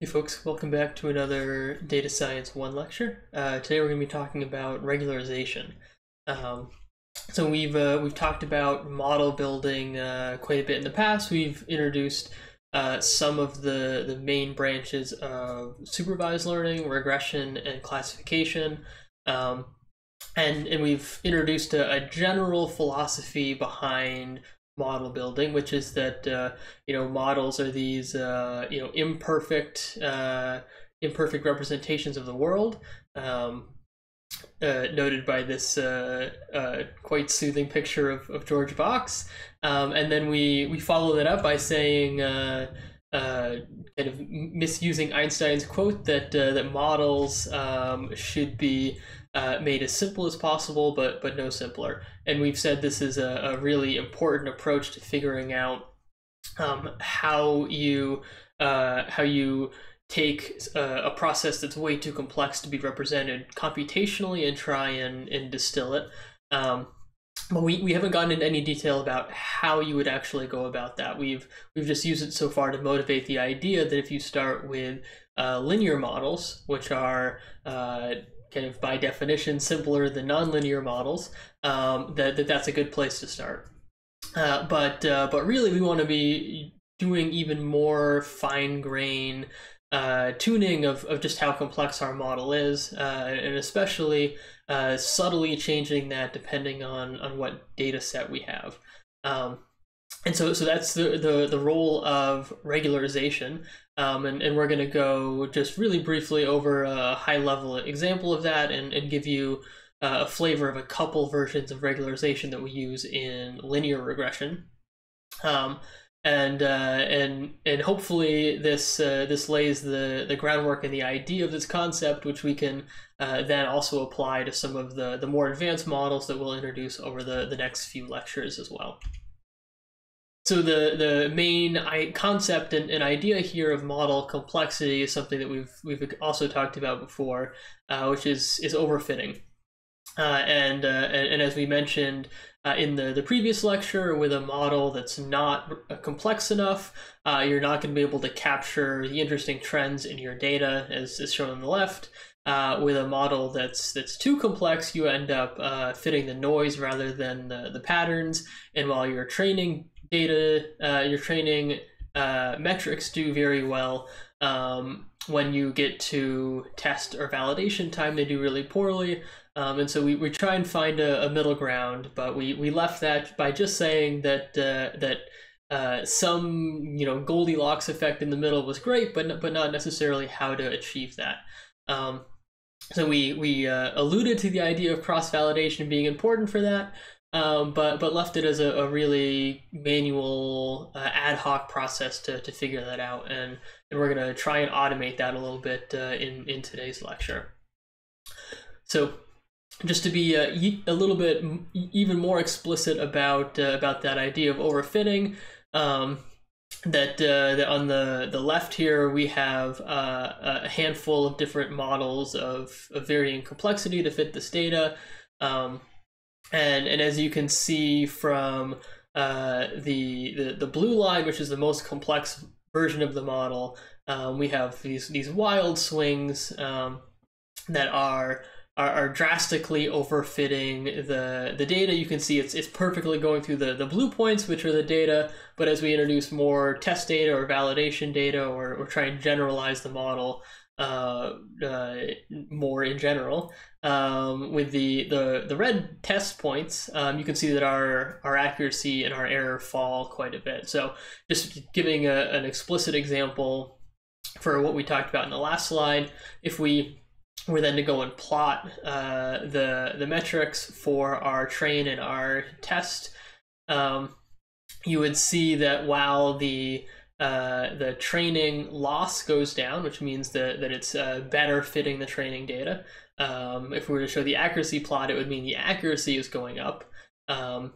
Hey folks, welcome back to another Data Science 1 lecture. Uh, today we're going to be talking about regularization. Um, so we've uh, we've talked about model building uh, quite a bit in the past. We've introduced uh, some of the, the main branches of supervised learning, regression, and classification. Um, and, and we've introduced a, a general philosophy behind model building, which is that uh, you know models are these uh, you know imperfect uh, imperfect representations of the world. Um, uh, noted by this uh, uh, quite soothing picture of, of George Box, um, and then we we follow that up by saying kind of misusing Einstein's quote that that models um, should be uh, made as simple as possible, but but no simpler. And we've said this is a, a really important approach to figuring out um, how you uh, how you take a, uh, a, process that's way too complex to be represented computationally and try and, and distill it. Um, but we, we haven't gotten into any detail about how you would actually go about that. We've we've just used it so far to motivate the idea that if you start with uh, linear models, which are uh, kind of by definition simpler than nonlinear models, um, that, that that's a good place to start. Uh, but uh, but really, we want to be doing even more fine grain uh, tuning of, of just how complex our model is, uh, and especially uh, subtly changing that depending on on what data set we have. Um, and so, so that's the, the, the role of regularization. Um, and, and we're going to go just really briefly over a high level example of that and, and give you uh, a flavor of a couple versions of regularization that we use in linear regression. Um, and uh, and and hopefully this uh, this lays the the groundwork and the idea of this concept, which we can uh, then also apply to some of the the more advanced models that we'll introduce over the the next few lectures as well so the the main concept and, and, idea here of model complexity is something that we've we've also talked about before, uh, which is is overfitting. Uh, and, uh, and, and as we mentioned uh, in the the previous lecture, with a model that's not complex enough, uh, you're not going to be able to capture the interesting trends in your data, as is shown on the left. Uh, with a model that's that's too complex, you end up fitting the noise rather than the, the patterns. And while you're training data, uh, your training uh, metrics do very well. Um, when you get to test or validation time, they do really poorly. Um, and so we, we try and find a, a, middle ground, but we, we left that by just saying that uh, that uh, some you know Goldilocks effect in the middle was great, but but not necessarily how to achieve that. Um, so we we uh, alluded to the idea of cross validation being important for that, um, but but left it as a, a really manual uh, ad hoc process to, to figure that out and, and we're going to try and automate that a little bit uh, in, in today's lecture. So just to be uh, a little bit even more explicit about uh, about that idea of overfitting, um, that, uh, that on the, the left here we have uh, a handful of different models of, of varying complexity to fit this data. Um, and and as you can see from uh, the, the the blue line, which is the most complex version of the model, um, we have these these wild swings um, that are, are are drastically overfitting the the data. You can see it's it's perfectly going through the the blue points, which are the data. But as we introduce more test data or validation data, or or try and generalize the model, uh, uh, more in general. Um, with the, the, the red test points, um, you can see that our, our accuracy and our error fall quite a bit. So just giving a, an explicit example for what we talked about in the last slide, if we were then to go and plot uh, the, the metrics for our train and our test, um, you would see that while the uh, the training loss goes down, which means that, that it's uh, better fitting the training data. Um, if we were to show the accuracy plot, it would mean the accuracy is going up, um,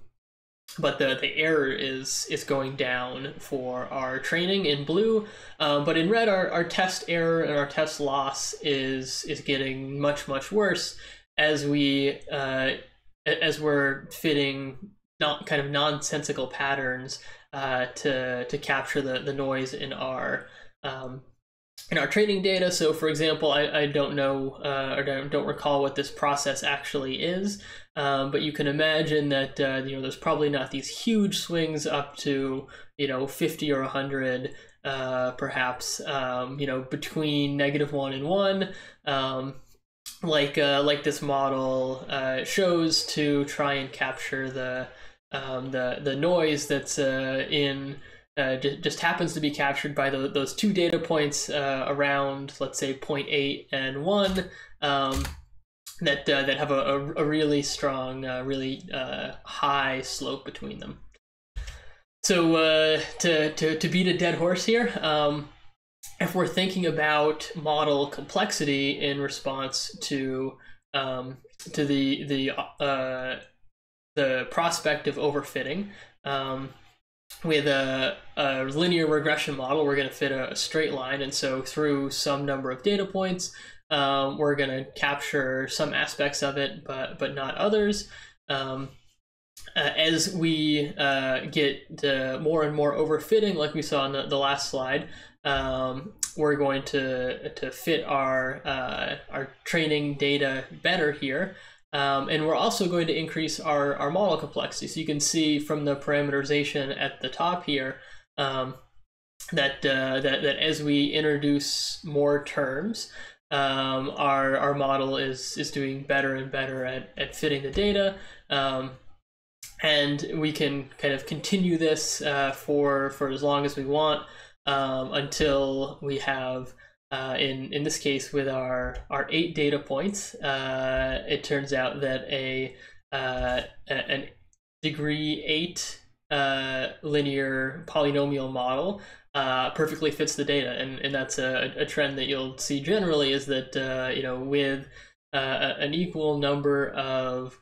but the, the error is is going down for our training in blue. Um, but in red, our, our test error and our test loss is is getting much much worse as we uh, as we're fitting not kind of nonsensical patterns uh, to to capture the the noise in our um, in our training data. So, for example, I, I don't know uh, or don't, don't recall what this process actually is, um, but you can imagine that uh, you know there's probably not these huge swings up to you know 50 or 100, uh, perhaps um, you know between negative one and one. Um, like uh, like this model uh, shows to try and capture the um, the the noise that's uh, in uh, just happens to be captured by the, those two data points uh, around, let's say, 0.8 and 1, um, that, uh, that have a, a, a really strong, uh, really uh, high slope between them. So uh, to, to, to beat a dead horse here, um, if we're thinking about model complexity in response to um, to the the the prospect of overfitting, um, with a, a linear regression model, we're going to fit a, a, straight line. And so through some number of data points, um, we're going to capture some aspects of it, but, but not others. Um, uh, as we uh, get more and more overfitting, like we saw on the, the last slide, um, we're going to to fit our uh, our training data better here. Um, and we're also going to increase our, our model complexity. So you can see from the parameterization at the top here um, that, uh, that, that as we introduce more terms, um, our, our model is, is doing better and better at, at fitting the data. Um, and we can kind of continue this uh, for, for as long as we want um, until we have uh, in in this case, with our our eight data points, uh, it turns out that a uh, an degree eight uh, linear polynomial model uh, perfectly fits the data, and and that's a, a trend that you'll see generally is that you know with an equal number of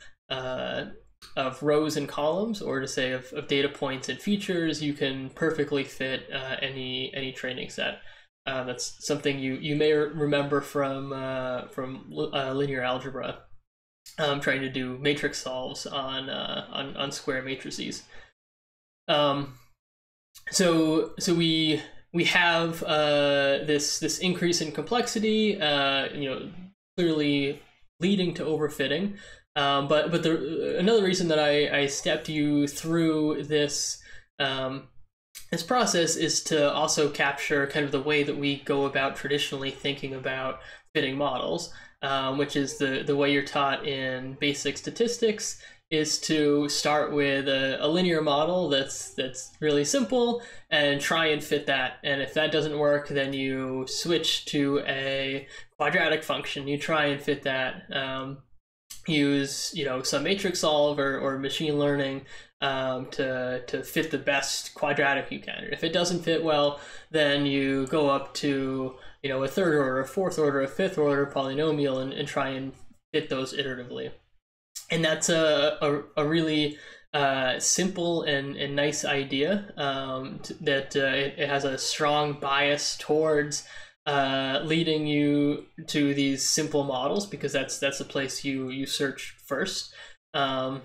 of rows and columns, or to say of, of data points and features, you can perfectly fit any any training set. Uh, that's something you, you may remember from uh, from uh, linear algebra. Um, trying to do matrix solves on uh, on on square matrices. Um, so so we we have uh, this this increase in complexity. Uh, you know, clearly leading to overfitting. Um, but but the another reason that I, I stepped you through this um, this process is to also capture kind of the way that we go about traditionally thinking about fitting models, um, which is the, the way you're taught in basic statistics is to start with a, a, linear model that's that's really simple and try and fit that. And if that doesn't work, then you switch to a quadratic function. You try and fit that. Um, use you know some matrix solve or, or machine learning um, to to fit the best quadratic you can. If it doesn't fit well, then you go up to you know a third order, a fourth order, a fifth order polynomial, and, and try and fit those iteratively. And that's a a, a really uh, simple and, and nice idea um, that uh, it, it, has a strong bias towards uh, leading you to these simple models because that's that's the place you you search first. Um,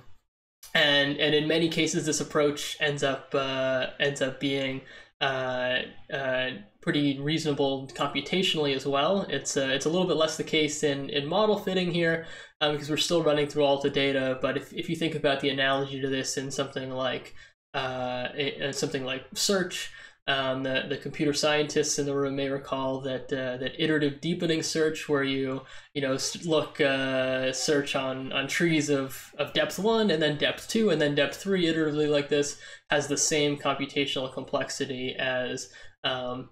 and and in many cases this approach ends up uh, ends up being uh, uh, pretty reasonable computationally as well. It's uh, it's a little bit less the case in in model fitting here um, because we're still running through all the data. But if if you think about the analogy to this in something like uh, something like search, um, the, the computer scientists in the room may recall that uh, that iterative deepening search, where you you know look uh, search on on trees of of depth one and then depth two and then depth three iteratively like this, has the same computational complexity as um,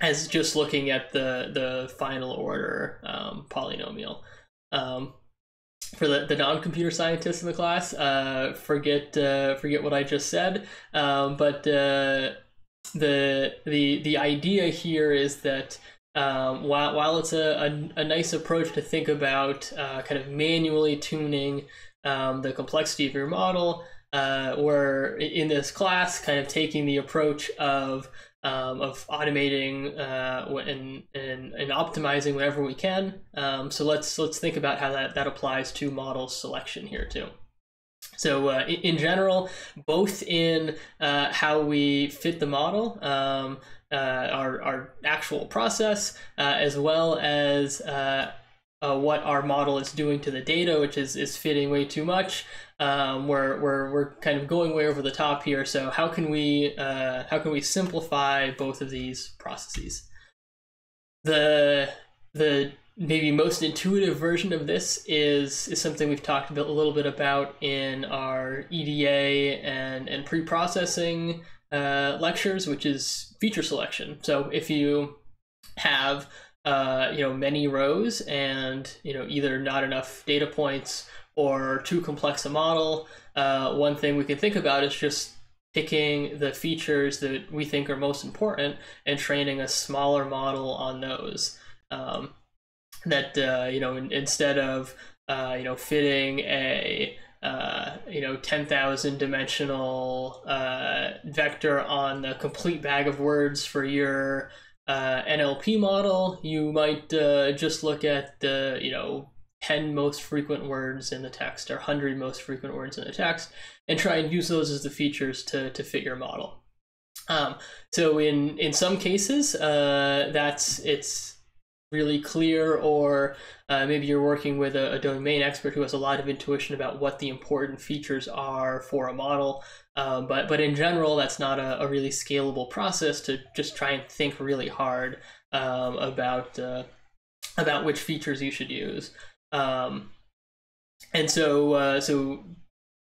as just looking at the the final order um, polynomial. Um, for the, the non-computer scientists in the class, uh, forget uh, forget what I just said. Um, but uh, the the the idea here is that um, while while it's a, a, a, nice approach to think about uh, kind of manually tuning um, the complexity of your model, uh, we're in this class kind of taking the approach of um, of automating uh, and, and and optimizing whenever we can. Um, so let's let's think about how that that applies to model selection here too. So uh, in, general, both in uh, how we fit the model, um, uh, our, our actual process, uh, as well as uh, uh, what our model is doing to the data, which is, is fitting way too much. Um, we're, we're, we're kind of going way over the top here. So how can we how can we simplify both of these processes? The the maybe most intuitive version of this is is something we've talked a little bit about in our EDA and and pre-processing uh, lectures, which is feature selection. So if you have uh, you know many rows and you know either not enough data points or too complex a model, uh, one thing we can think about is just picking the features that we think are most important and training a smaller model on those. Um, that uh, you know in, instead of uh, you know fitting a uh, you know 10,000 dimensional uh, vector on the complete bag of words for your uh, NLP model, you might uh, just look at the you know 10 most frequent words in the text or 100 most frequent words in the text and try and use those as the features to, to fit your model. Um, so in in some cases, that's it's really clear or uh, maybe you're working with a, a, domain expert who has a lot of intuition about what the important features are for a model. Um, but but in general that's not a, a, really scalable process to just try and think really hard um, about uh, about which features you should use. Um, and so uh, so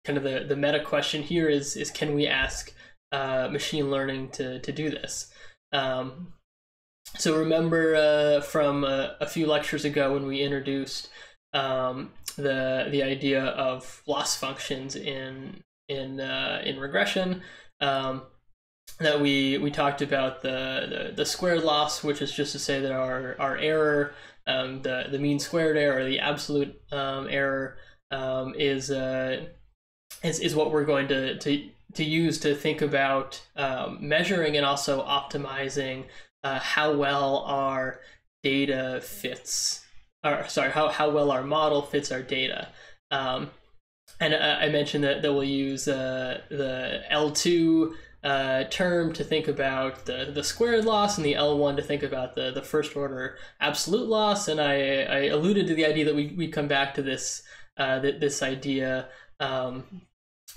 kind of the, the meta question here is is can we ask uh, machine learning to to do this? Um, so remember uh, from a, a, few lectures ago when we introduced um, the the idea of loss functions in in uh, in regression um, that we we talked about the, the, the squared loss, which is just to say that our our error, um, the the mean squared error, the absolute um, error um, is uh, is is what we're going to to to use to think about um, measuring and also optimizing uh, how well our data fits, or sorry, how, how well our model fits our data. Um, and uh, I mentioned that, that we'll use uh, the L2 uh, term to think about the, the squared loss and the L1 to think about the, the first order absolute loss. And I, I alluded to the idea that we, we come back to this, uh, this idea um,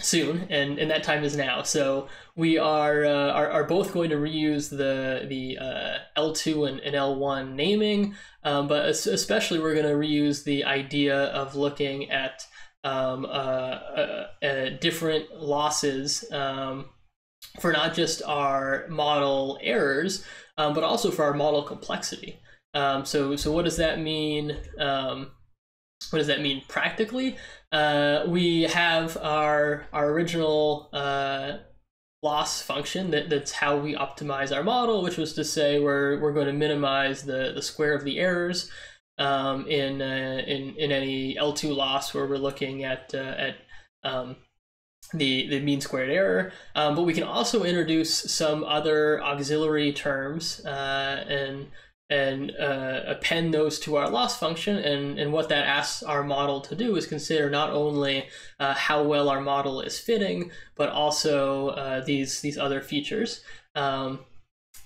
soon, and, and that time is now. So we are, uh, are, are both going to reuse the the uh, L2 and, and L1 naming, um, but especially we're going to reuse the idea of looking at um, uh, uh, uh, different losses um, for not just our model errors, um, but also for our model complexity. Um, so so what does that mean? Um, what does that mean practically? Uh, we have our our original uh, loss function that, that's how we optimize our model, which was to say we're we're going to minimize the the square of the errors um, in uh, in in any L2 loss where we're looking at uh, at um, the, the mean squared error, um, but we can also introduce some other auxiliary terms uh, and and uh, append those to our loss function. And, and what that asks our model to do is consider not only uh, how well our model is fitting, but also uh, these, these other features. Um,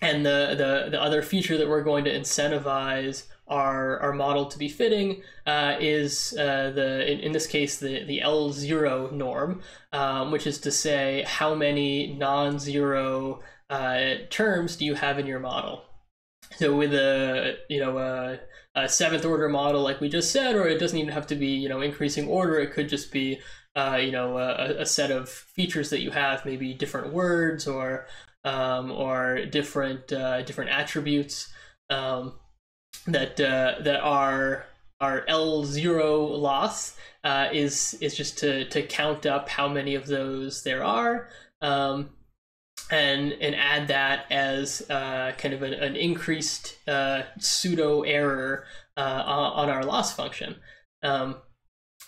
and the, the, the other feature that we're going to incentivize our, our model to be fitting uh, is uh, the in, in, this case the, the L0 norm, um, which is to say how many non-zero uh, terms do you have in your model. So with a you know a, a, seventh order model like we just said, or it doesn't even have to be you know increasing order. It could just be uh, you know a, a, set of features that you have, maybe different words or um, or different uh, different attributes um, that uh, that are our L zero loss uh, is is just to to count up how many of those there are. Um, and and add that as uh, kind of an, an increased uh, pseudo error uh, on our loss function. Um,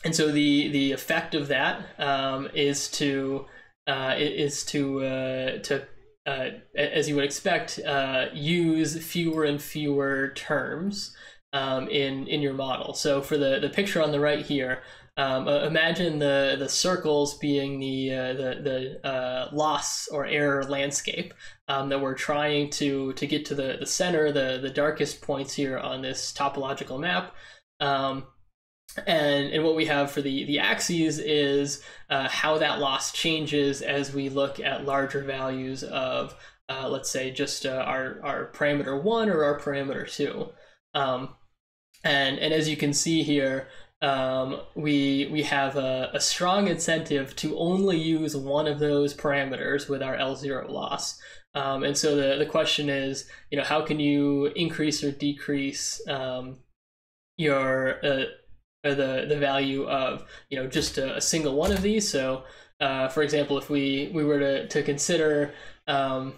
and so the the effect of that um, is to uh, is to uh, to uh, as you would expect use fewer and fewer terms um, in in your model. So for the the picture on the right here, um, uh, imagine the the circles being the uh, the the uh, loss or error landscape um, that we're trying to to get to the the center, the the darkest points here on this topological map. Um, and and what we have for the the axes is uh, how that loss changes as we look at larger values of uh, let's say just uh, our our parameter one or our parameter two um, and and as you can see here um, we we have a, a strong incentive to only use one of those parameters with our L0 loss um, and so the, the question is you know how can you increase or decrease um, your uh, the the value of you know just a, a single one of these. So, uh, for example, if we we were to to consider um,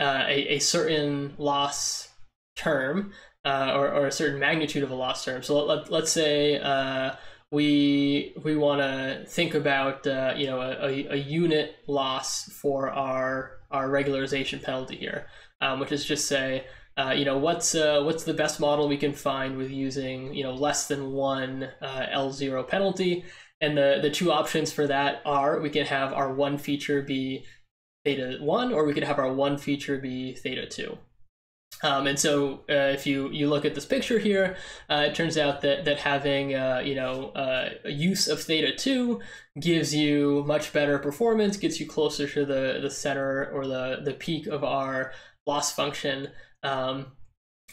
uh, a, a certain loss term uh, or, or a certain magnitude of a loss term. So let, let, us say uh, we we want to think about uh, you know a, a, unit loss for our our regularization penalty here, um, which is just say uh, you know what's uh, what's the best model we can find with using you know less than one uh, L0 penalty and the the two options for that are we can have our one feature be theta 1 or we could have our one feature be theta 2 um, and so uh, if you, you look at this picture here, uh, it turns out that, that having uh, you know uh, a use of theta 2 gives you much better performance, gets you closer to the, the center or the, the peak of our loss function um,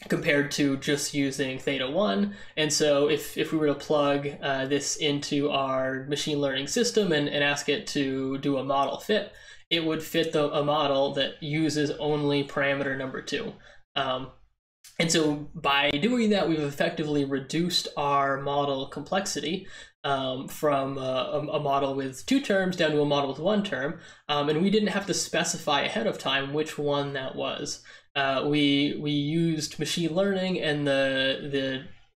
compared to just using theta 1. And so if, if we were to plug uh, this into our machine learning system and, and ask it to do a model fit, it would fit the, a model that uses only parameter number 2. Um, and so by doing that, we've effectively reduced our model complexity um, from a, a, model with two terms down to a model with one term. Um, and we didn't have to specify ahead of time which one that was uh, we we used machine learning and the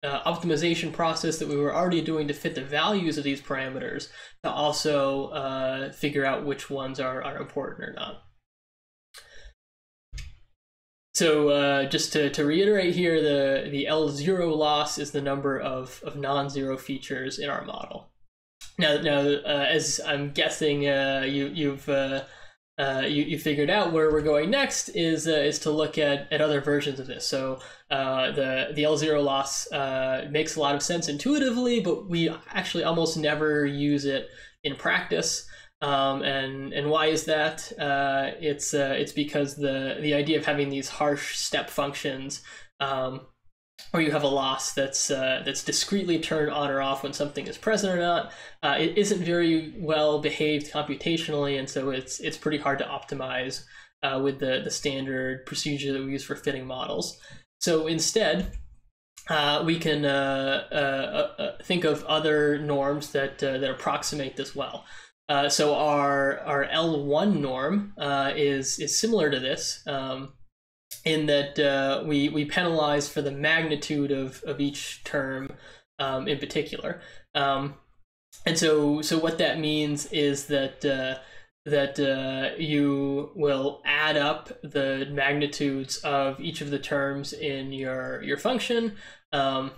the uh, optimization process that we were already doing to fit the values of these parameters to also uh, figure out which ones are, are important or not. So uh, just to, to reiterate here, the, the L0 loss is the number of, of non-zero features in our model. Now, now uh, as I'm guessing uh, you, you've uh, you, you figured out where we're going next is uh, is to look at, at other versions of this. So uh, the the L0 loss uh, makes a lot of sense intuitively, but we actually almost never use it in practice. Um, and and why is that? Uh, it's uh, it's because the the idea of having these harsh step functions um, or you have a loss that's uh, that's discretely turned on or off when something is present or not. Uh, it isn't very well behaved computationally, and so it's it's pretty hard to optimize uh, with the the standard procedure that we use for fitting models. So instead, uh, we can uh, uh, think of other norms that that approximate this well. So our our L1 norm is is similar to this. Um, in that uh, we we penalize for the magnitude of of each term um, in particular. Um, and so so what that means is that uh, that uh, you will add up the magnitudes of each of the terms in your your function. Um,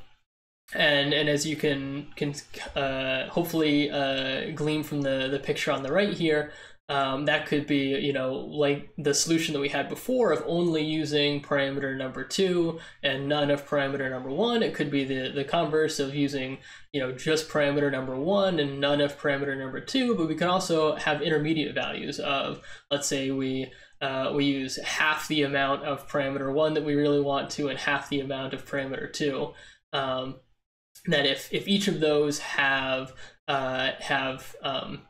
and and as you can can uh, hopefully uh, glean from the the picture on the right here, um, that could be, you know, like the solution that we had before of only using parameter number two and none of parameter number one. It could be the, the converse of using, you know, just parameter number one and none of parameter number two, but we can also have intermediate values of, let's say we uh, we use half the amount of parameter one that we really want to and half the amount of parameter two. Um, that if, if each of those have uh, have um,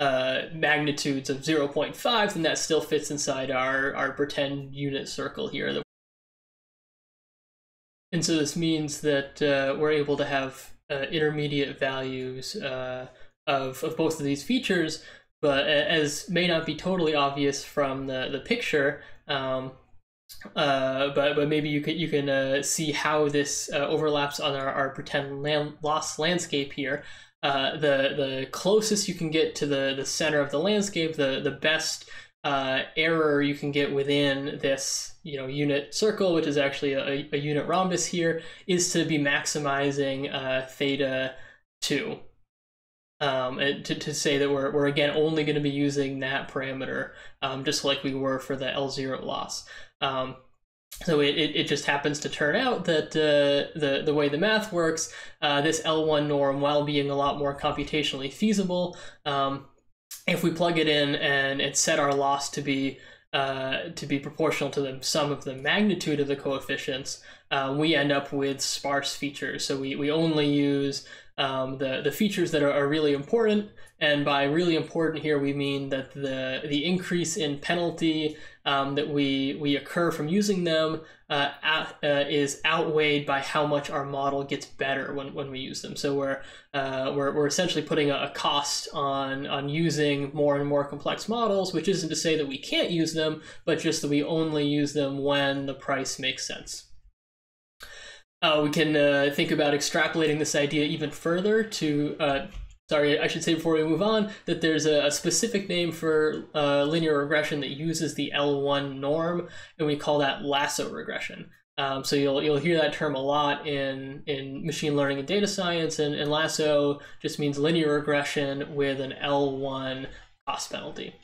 uh, magnitudes of 0.5, then that still fits inside our, our pretend unit circle here. And so this means that uh, we're able to have uh, intermediate values uh, of, of both of these features, but as may not be totally obvious from the, the picture, um, uh, but but maybe you can you can uh, see how this uh, overlaps on our, our pretend land, loss landscape here. Uh, the the closest you can get to the the center of the landscape, the the best uh, error you can get within this you know unit circle, which is actually a, a unit rhombus here, is to be maximizing uh, theta two. um, and to, to say that we're, we're again only going to be using that parameter um, just like we were for the L0 loss. Um, so it, it, it, just happens to turn out that uh, the, the way the math works, uh, this L1 norm, while being a lot more computationally feasible, um, if we plug it in and, and set our loss to be uh, to be proportional to the sum of the magnitude of the coefficients, uh, we end up with sparse features. So we, we only use um, the, the features that are, are, really important. And by really important here, we mean that the, the increase in penalty um, that we, we occur from using them uh, uh, is outweighed by how much our model gets better when, when we use them. So we're, uh, we're, we're essentially putting a, a, cost on, on using more and more complex models, which isn't to say that we can't use them, but just that we only use them when the price makes sense. Uh, we can uh, think about extrapolating this idea even further to, uh, sorry, I should say before we move on, that there's a, a specific name for uh, linear regression that uses the L1 norm, and we call that lasso regression. Um, so you'll you'll hear that term a lot in in machine learning and data science, and, and lasso just means linear regression with an L1 cost penalty.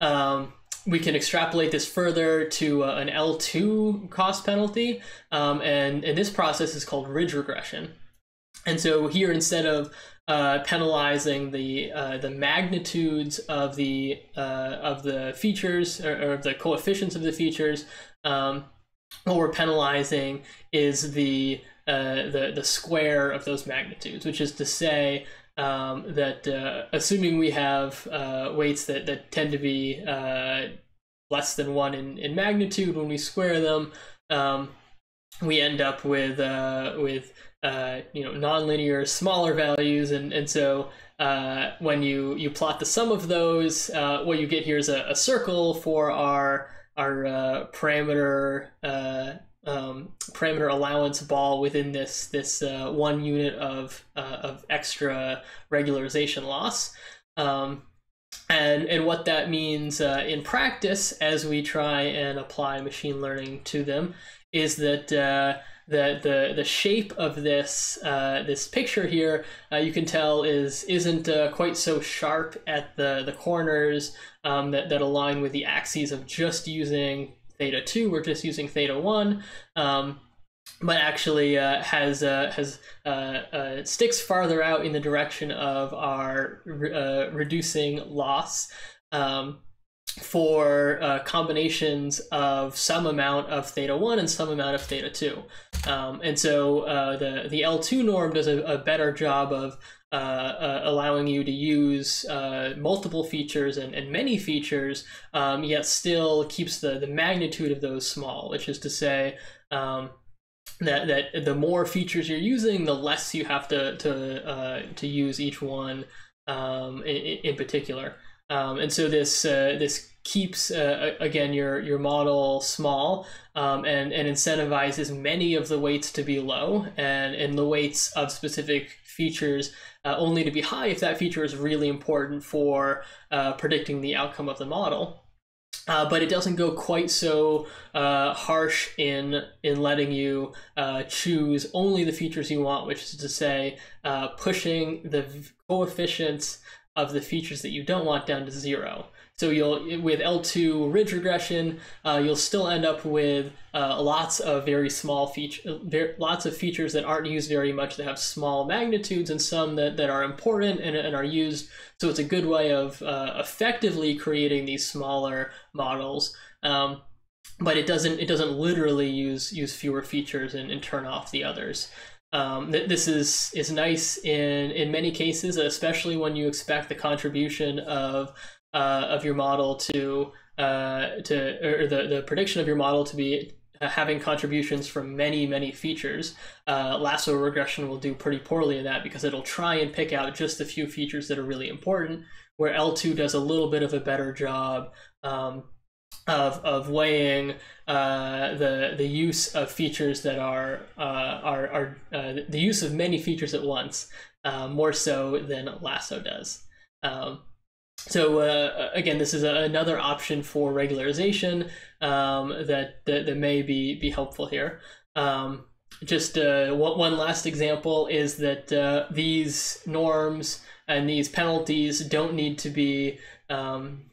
Um, we can extrapolate this further to uh, an L2 cost penalty, um, and, and this process is called ridge regression. And so here, instead of uh, penalizing the uh, the magnitudes of the uh, of the features or, or, the coefficients of the features, um, what we're penalizing is the uh, the the square of those magnitudes, which is to say um, that uh, assuming we have uh, weights that, that tend to be less than one in, in magnitude when we square them, um, we end up with uh, with uh, you know nonlinear smaller values, and and so uh, when you you plot the sum of those, what you get here is a, a circle for our our parameter um, parameter allowance ball within this this uh, one unit of uh, of extra regularization loss. Um, and and what that means uh, in practice as we try and apply machine learning to them is that uh, the the the shape of this uh, this picture here uh, you can tell is isn't uh, quite so sharp at the the corners um, that that align with the axes of just using theta 2, we're just using theta 1. Um, but actually uh, has uh, has uh, uh sticks farther out in the direction of our uh, reducing loss um, for uh, combinations of some amount of theta 1 and some amount of theta 2. Um, and so the, the L2 norm does a, a better job of uh, uh, allowing you to use uh, multiple features and, and many features, um, yet still keeps the, the magnitude of those small, which is to say um, that, that the more features you're using, the less you have to, to, uh, to use each one um, in, in, particular. Um, and so this, uh, this keeps uh, again your your model small um, and and incentivizes many of the weights to be low and and the weights of specific features uh, only to be high if that feature is really important for uh, predicting the outcome of the model. Uh, but it doesn't go quite so uh, harsh in in letting you uh, choose only the features you want, which is to say, uh, pushing the coefficients of the features that you don't want down to zero. So you'll with L2 ridge regression, uh, you'll still end up with uh, lots of very small feature, lots of features that aren't used very much that have small magnitudes, and some that, that are important and, and are used. So it's a good way of uh, effectively creating these smaller models. Um, but it doesn't it doesn't literally use use fewer features and, and turn off the others. Um, this is is nice in in many cases, especially when you expect the contribution of uh, of your model to uh, to or the the prediction of your model to be uh, having contributions from many many features. Uh, lasso regression will do pretty poorly in that because it'll try and pick out just a few features that are really important. Where L2 does a little bit of a better job. Um, of, of weighing uh, the the use of features that are uh, are, are uh, the use of many features at once uh, more so than Lasso does. Um, so uh, again, this is a, another option for regularization um, that, that, that may be be helpful here. Um, just uh, one, one last example is that these norms and these penalties don't need to be um,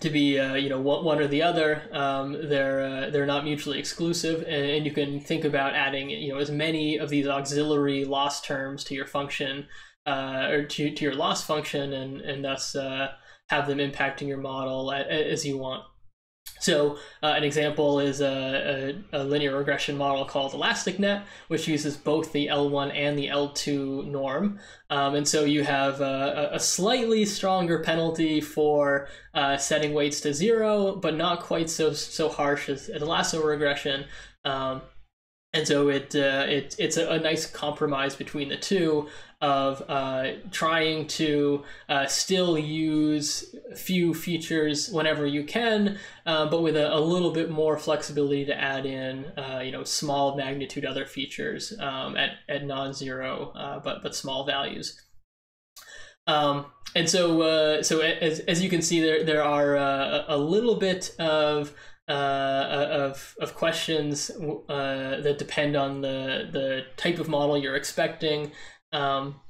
to be uh, you know one or the other. Um, they're uh, they're not mutually exclusive, and, you can think about adding you know as many of these auxiliary loss terms to your function uh, or to, to your loss function, and and thus uh, have them impacting your model as you want. So uh, an example is a, a, a, linear regression model called ElasticNet, which uses both the L1 and the L2 norm. Um, and so you have a, a, slightly stronger penalty for uh, setting weights to zero, but not quite so so harsh as, as lasso regression. Um, and so it, uh, it it's a, a, nice compromise between the two of uh, trying to uh, still use a few features whenever you can, uh, but with a, a, little bit more flexibility to add in, uh, you know, small magnitude other features um, at, at non-zero, uh, but but small values. Um, and so uh, so as, as you can see, there there are a little bit of uh, of of questions uh, that depend on the the type of model you're expecting um,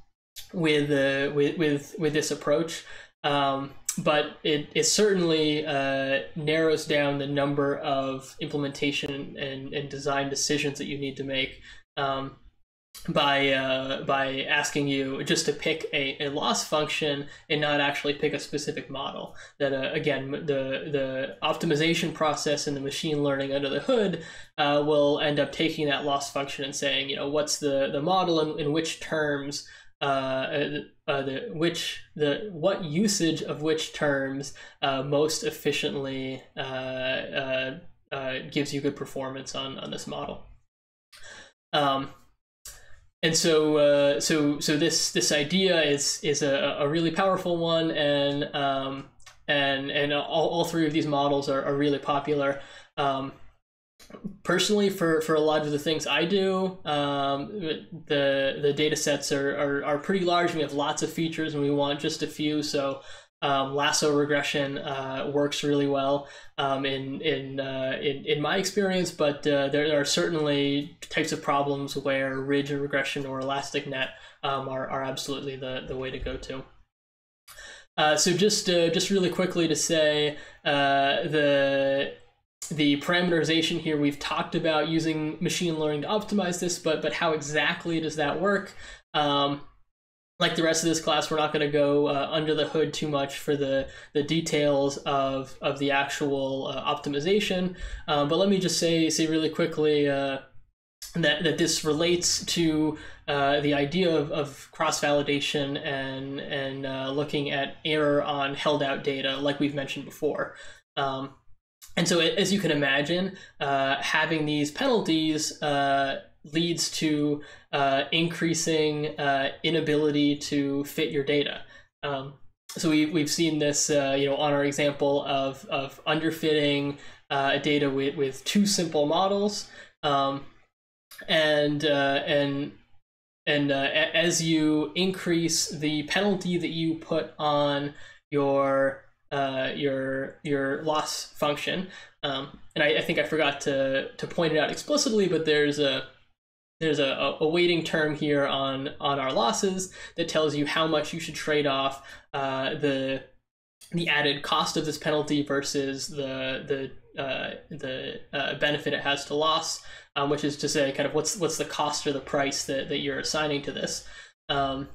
with, uh, with with with this approach. Um, but it, it certainly uh, narrows down the number of implementation and, and design decisions that you need to make um, by uh, by asking you just to pick a, a loss function and not actually pick a specific model. That uh, again, the the optimization process and the machine learning under the hood uh, will end up taking that loss function and saying, you know, what's the the model in, in which terms. Uh, uh, the which the what usage of which terms uh, most efficiently gives you good performance on on this model. Um, and so uh, so so this this idea is is a, a really powerful one and um, and and all, all three of these models are, are really popular. Um, personally for for a lot of the things i do um, the the data sets are, are, are pretty large we have lots of features and we want just a few so um, lasso regression uh, works really well um, in in, uh, in in my experience, but uh, there are certainly types of problems where ridge regression or elastic net um, are are absolutely the the way to go to. Uh, so just uh, just really quickly to say uh, the the parameterization here we've talked about using machine learning to optimize this, but but how exactly does that work? Um, like the rest of this class, we're not going to go uh, under the hood too much for the, the details of, of the actual uh, optimization. Um, but let me just say, say really quickly uh, that, that this relates to uh, the idea of, of cross-validation and, and uh, looking at error on held out data, like we've mentioned before. Um, and so as you can imagine, uh, having these penalties leads to uh, increasing uh, inability to fit your data. Um, so we, we've seen this, uh, you know, on our example of, of underfitting uh, data with, with two simple models. Um, and, uh, and, and uh, as you increase the penalty that you put on your your your loss function. Um, and I, I, think I forgot to to point it out explicitly, but there's a there's a, a weighting term here on on our losses that tells you how much you should trade off uh, the the added cost of this penalty versus the the uh, the uh, benefit it has to loss, um, which is to say, kind of what's what's the cost or the price that, that you're assigning to this. Um,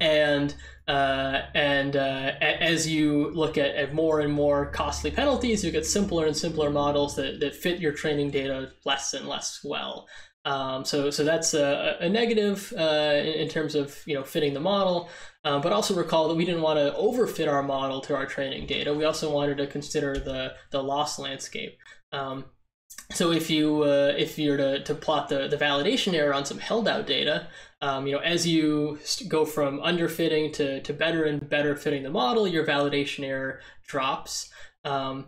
and uh, and uh, as you look at, at more and more costly penalties, you get simpler and simpler models that, that fit your training data less and less well. Um, so, so that's a, a negative uh, in, in, terms of you know fitting the model, um, but also recall that we didn't want to overfit our model to our training data. We also wanted to consider the the loss landscape. Um, so if you uh, if you're to, to plot the, the validation error on some held out data, um, you know as you go from underfitting to, to better and better fitting the model, your validation error drops. Um,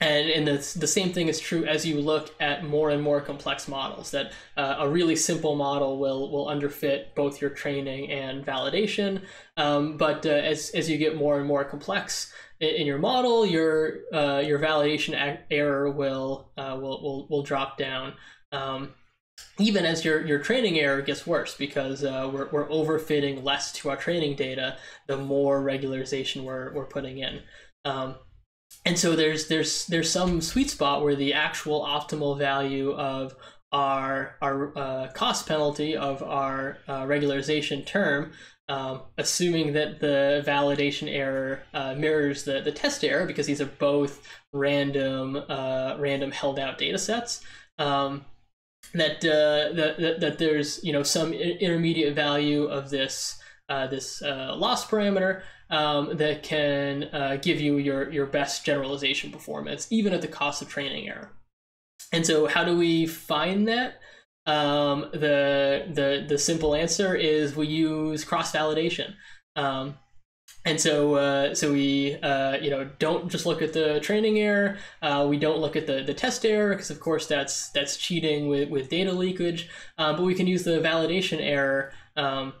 and, and the, the same thing is true as you look at more and more complex models, that uh, a really simple model will, will underfit both your training and validation. Um, but uh, as, as you get more and more complex in, in your model, your, uh, your validation error will, uh, will, will, will drop down. Um, even as your, your training error gets worse because uh, we're, we're overfitting less to our training data the more regularization we're, we're putting in. Um, and so there's there's there's some sweet spot where the actual optimal value of our our uh, cost penalty of our uh, regularization term, um, assuming that the validation error uh, mirrors the, the test error because these are both random uh, random held out data sets. Um, that, uh, that, that there's you know some intermediate value of this this loss parameter um, that can give you your your best generalization performance even at the cost of training error. And so, how do we find that? Um, the the the simple answer is we use cross validation. Um, and so uh, so we uh, you know don't just look at the training error. Uh, we don't look at the, the test error because of course that's that's cheating with, with data leakage. Um, but we can use the validation error um,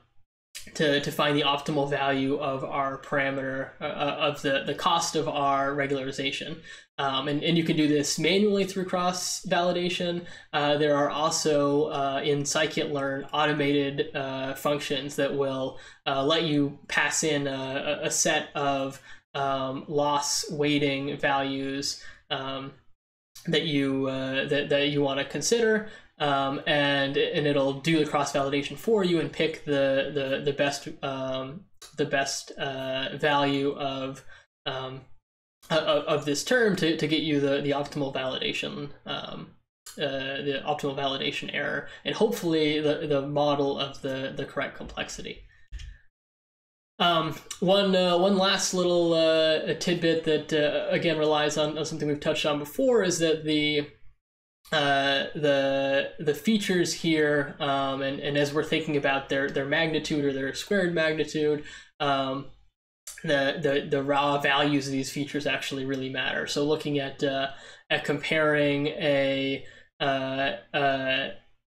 to, to find the optimal value of our parameter uh, uh, of the, the cost of our regularization. Um, and, and you can do this manually through cross validation. Uh, there are also uh, in scikit-learn automated uh, functions that will uh, let you pass in a, a set of um, loss weighting values um, that you that, that you want to consider um, and and it'll do the cross validation for you and pick the the the best um, the best uh, value of um, of, this term to, to get you the the optimal validation um, uh, the optimal validation error and hopefully the the model of the the correct complexity. Um, one uh, one last little uh, tidbit that uh, again relies on, on, something we've touched on before is that the uh, the the features here, um, and and as we're thinking about their their magnitude or their squared magnitude, um, the the the raw values of these features actually really matter. So looking at uh, at comparing a uh, uh,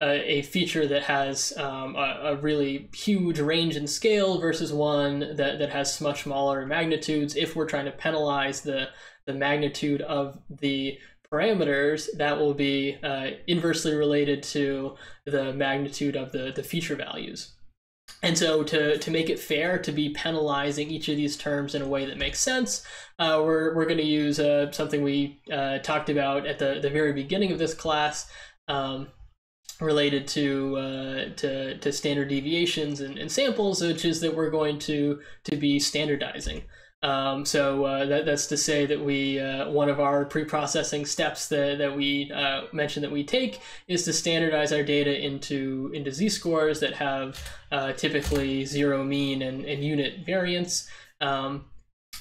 a feature that has um, a, a, really huge range and scale versus one that, that has much smaller magnitudes. If we're trying to penalize the the magnitude of the parameters, that will be uh, inversely related to the magnitude of the, the feature values. And so to, to make it fair to be penalizing each of these terms in a way that makes sense, uh, we're, we're going to use uh, something we uh, talked about at the, the very beginning of this class um, related to, uh, to, to standard deviations and, and samples, which is that we're going to, to be standardizing. Um, so uh, that, that's to say that we uh, one of our pre-processing steps that, that we uh, mentioned that we take is to standardize our data into into z-scores that have uh, typically zero mean and, and unit variance. Um,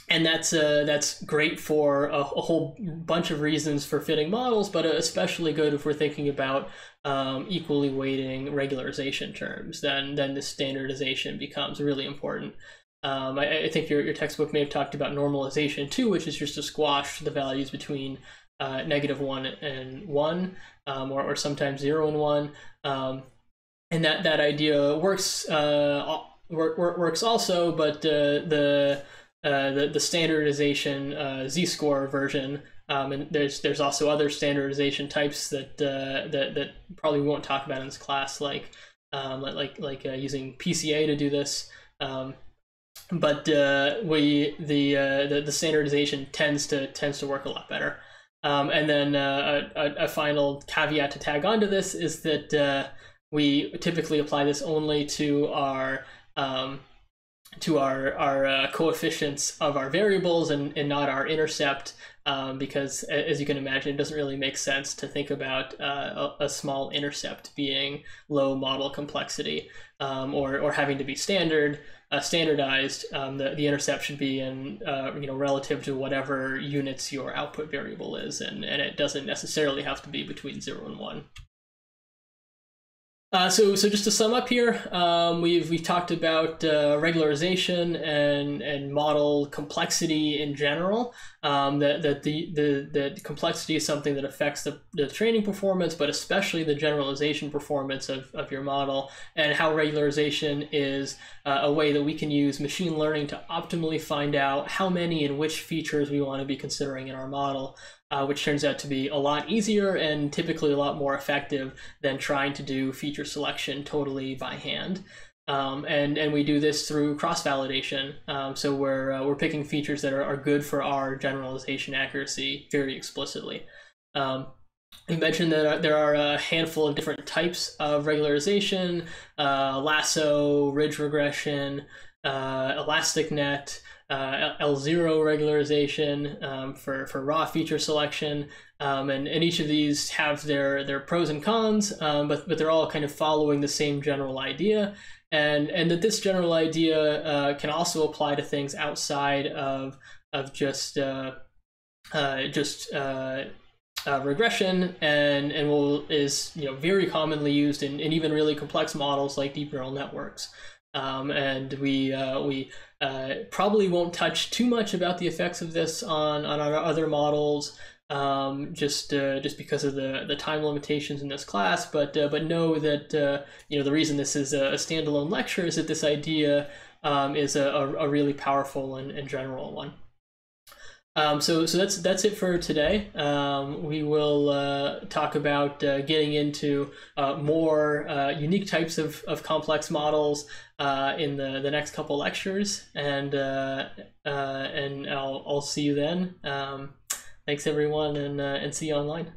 and that's uh, that's great for a, a, whole bunch of reasons for fitting models, but especially good if we're thinking about um, equally weighting regularization terms. Then then the standardization becomes really important. Um, I, I, think your, your textbook may have talked about normalization too, which is just to squash the values between uh, negative one and one, um, or, or sometimes zero and one. Um, and that, that idea works uh, work, works also, but uh, the, uh, the the standardization uh, z-score version um, and there's there's also other standardization types that uh, that that probably won't talk about in this class, like um, like like using PCA to do this. Um, but uh, we the, uh, the, the standardization tends to tends to work a lot better. Um, and then uh, a, a, final caveat to tag onto this is that uh, we typically apply this only to our um, to our our uh, coefficients of our variables and, and not our intercept um, because as you can imagine it doesn't really make sense to think about uh, a, a, small intercept being low model complexity um, or, or having to be standard uh, standardized, um, the, the intercept should be in, uh, you know, relative to whatever units your output variable is, and, and it doesn't necessarily have to be between zero and one. Uh, so, so just to sum up here, um, we've we've talked about uh, regularization and and model complexity in general. Um, that that the, the the complexity is something that affects the, the training performance, but especially the generalization performance of, of your model, and how regularization is uh, a way that we can use machine learning to optimally find out how many and which features we want to be considering in our model. Uh, which turns out to be a lot easier and typically a lot more effective than trying to do feature selection totally by hand. Um, and and we do this through cross validation. Um, so we're uh, we're picking features that are, are good for our generalization accuracy very explicitly. Um, we mentioned that uh, there are a handful of different types of regularization: uh, lasso, ridge regression, uh, elastic net, uh, L0 regularization um, for, for raw feature selection. Um, and, and each of these have their, their pros and cons, um, but, but they're all kind of following the same general idea. And, and that this general idea uh, can also apply to things outside of, of just, uh, uh just uh, uh, regression and, and will, is you know, very commonly used in, in even really complex models like deep neural networks. Um, and we we uh, probably won't touch too much about the effects of this on on our other models, um, just uh, just because of the the time limitations in this class. But uh, but know that uh, you know the reason this is a, standalone lecture is that this idea um, is a, a, really powerful and, and general one. Um, so, so that's that's it for today. Um, we will uh, talk about getting into more unique types of, of complex models uh, in the, the next couple lectures, and uh, and I'll I'll see you then. Um, thanks everyone, and and see you online.